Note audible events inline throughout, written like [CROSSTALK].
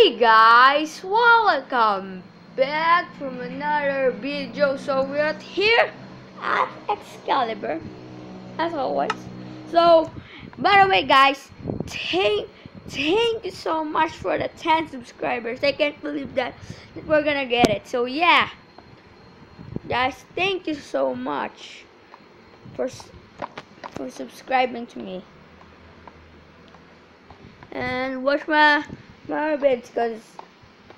Hey guys, welcome back from another video. So we're here at Excalibur, as always. So, by the way, guys, thank thank you so much for the 10 subscribers. I can't believe that we're gonna get it. So yeah, guys, thank you so much for for subscribing to me and watch my my bits because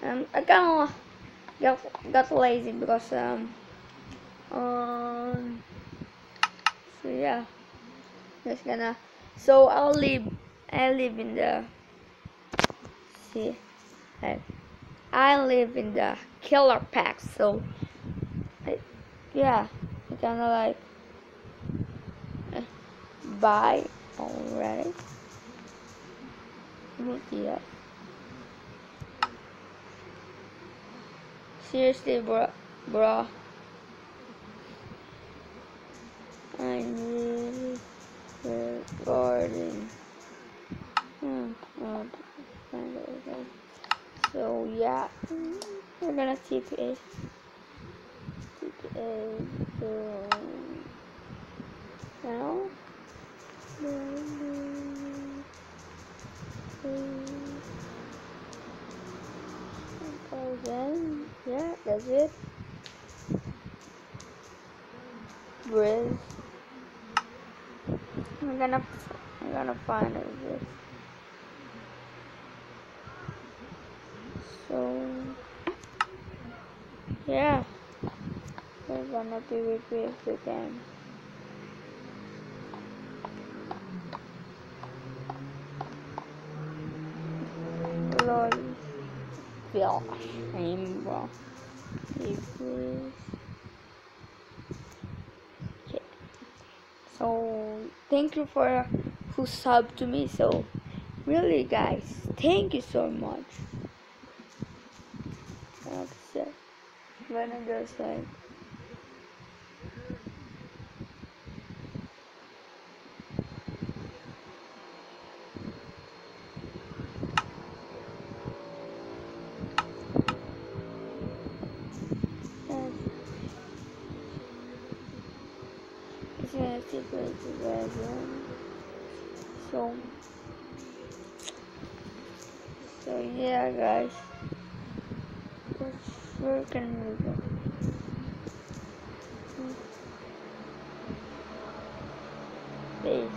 um, I kind of got, got lazy because um um so yeah. Just gonna so I'll live I live in the see I, I live in the killer pack so I, yeah I kinda like uh, buy already yeah Seriously, bro. bro. I need recording. Hmm. So yeah, we're gonna TPA. TPA. So now. I'm this. So yeah, we're gonna PvP again. Lol. Feel shame, bro. Okay. So thank you for who subbed to me. So really, guys, thank you so much. Like. So yeah, guys. Can we go? Base.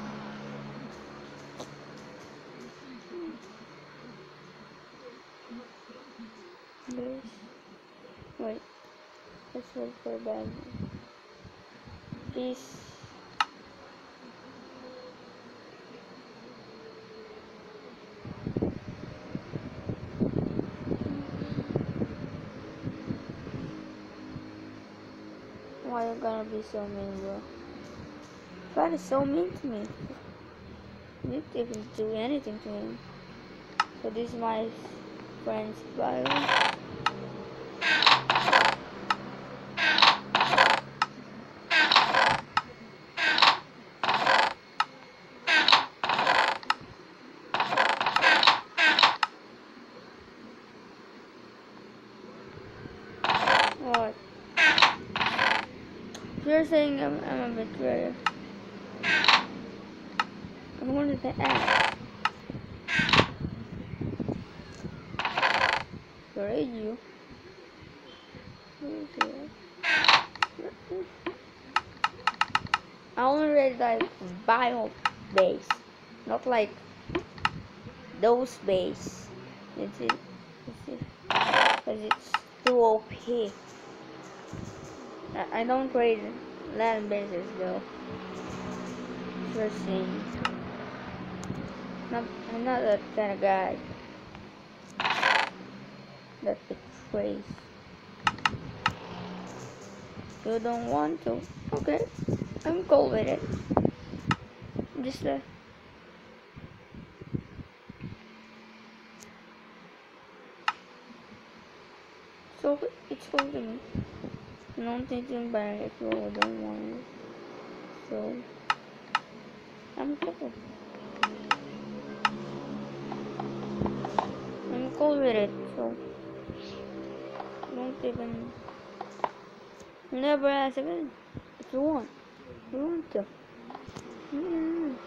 Base. Wait. Let's look for that. Peace. You gonna be so mean, bro? Fred is so mean to me. You didn't do anything to him. So this is my friend's bio. What? Saying I'm, I'm a betrayer. I wanted to ask. Where are you? I only read like bio base, not like those base. It's it, it's it, because it's too OP. I, I don't grade land bases though. Just saying. Not, I'm not that kind of guy that betrays. You don't want to? Okay, I'm cool with it. Just uh, so it's to me. Não tentem bem if you don't want it. So I'm cool. I'm go with it, so don't even never ask again if you want. You want to. Mm. Mm.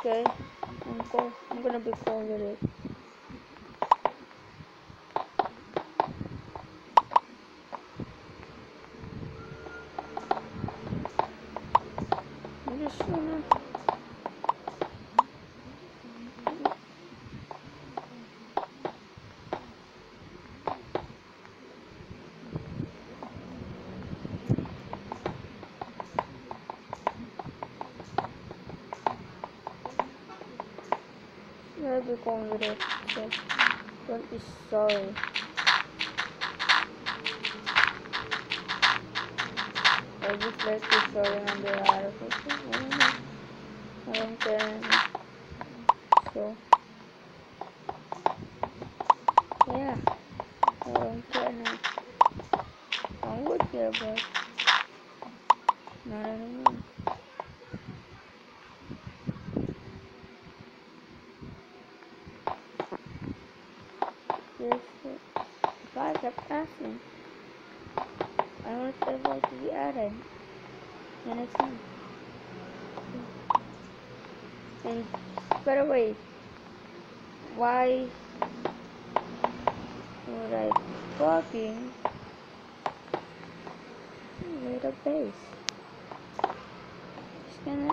Okay. I'm go I'm gonna be with it. I'm just gonna I'll be going with it. So don't be sorry. I just sorry on the article. I don't care. So yeah. I don't care but not anymore. Yes, guys kept asking. I want the voice to be added. And it's not. And by the way, why would I fucking need a base? Just gonna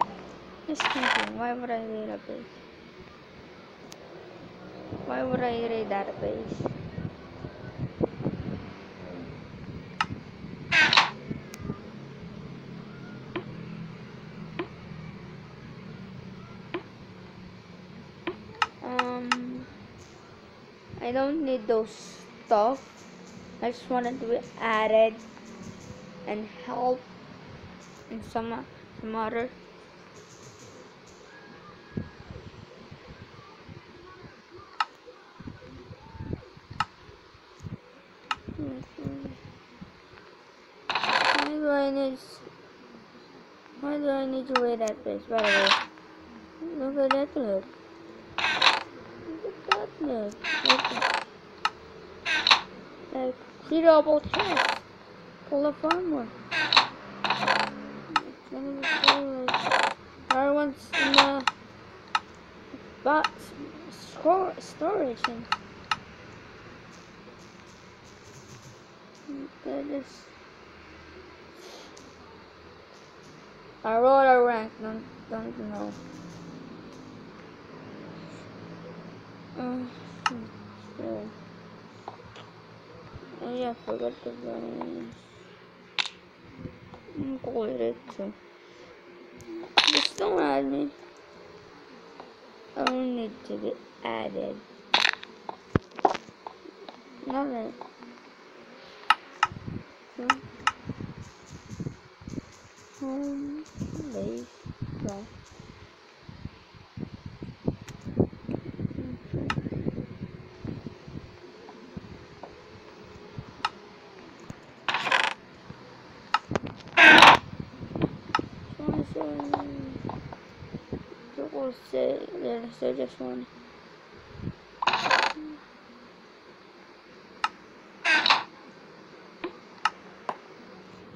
just thinking, why would I need a base? Why would I a database? Um, I don't need those stuff. I just wanted to be added and help in some some other. Why do I need? Why do I need to wear that face? By the way, look at that look. Look at that look. Like, like three double chest, full of armor. It's gonna be cool. Like, other ones in the box storage and. Look at this. I wrote a rank, don't, don't know. So, oh yeah, I forgot the names. I'm with it too. Just don't add me. I don't need to be added. Nothing. So, home. We'll say, let's just one.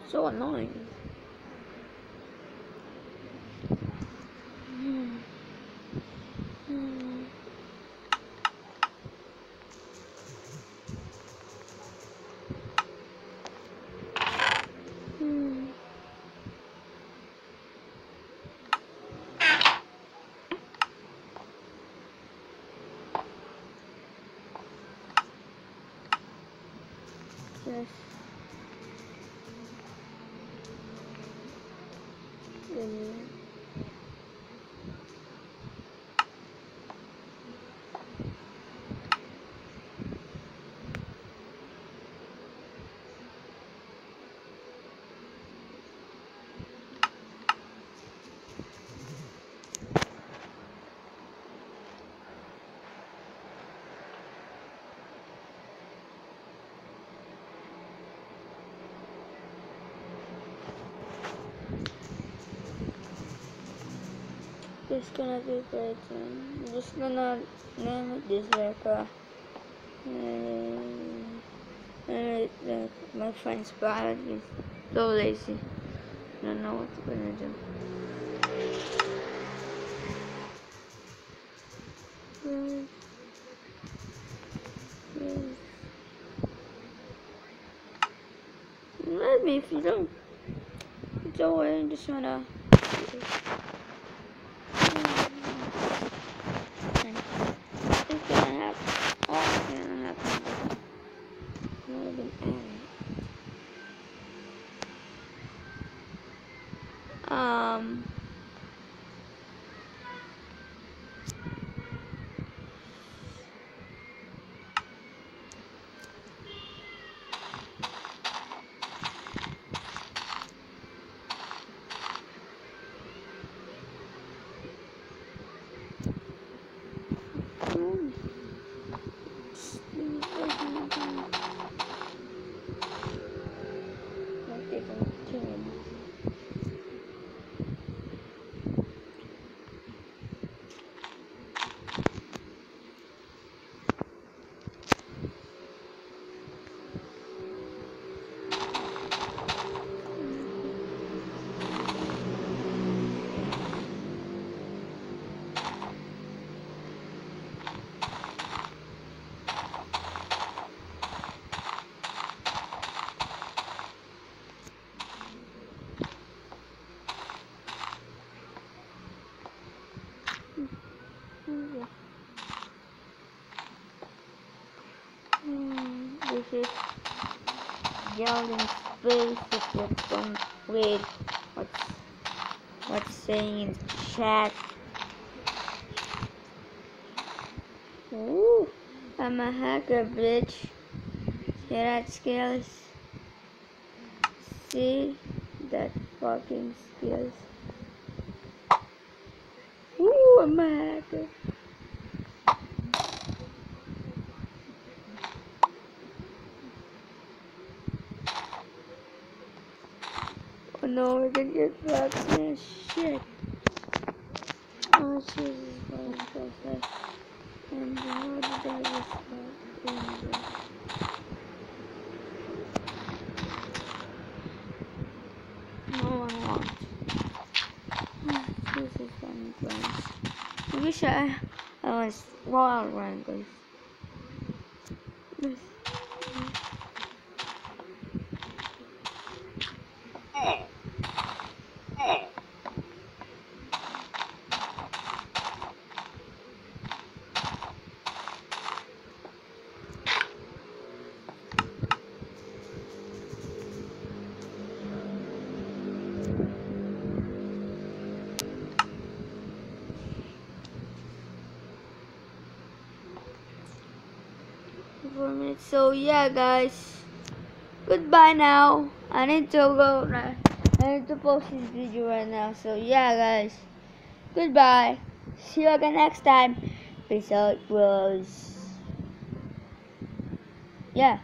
So annoying. Yes. Mm. This gonna be great. I'm just gonna name it this like uh, uh, uh, my friend's pilot is so lazy. I don't know what we're gonna do. Let me if you don't. Just wanna. It's gonna happen. Oh, it's gonna happen. More than ever. Um. um, not even kidding. Yeah. Yelling space if you don't read what's what's saying in chat. Ooh, I'm a hacker, bitch. See that skills? See that fucking skills? Ooh, I'm a hacker. No, we're gonna get vaccinated. Shit. Oh, Jesus, is so sad. And how did I just? No one wants. Jesus, [SIGHS] I'm going. I wish I, I was Royal Wranglers. This- minutes. So yeah, guys, goodbye now. I need to go. I need to post this video right now. So yeah, guys, goodbye. See you again next time. Peace out, bros. Yeah.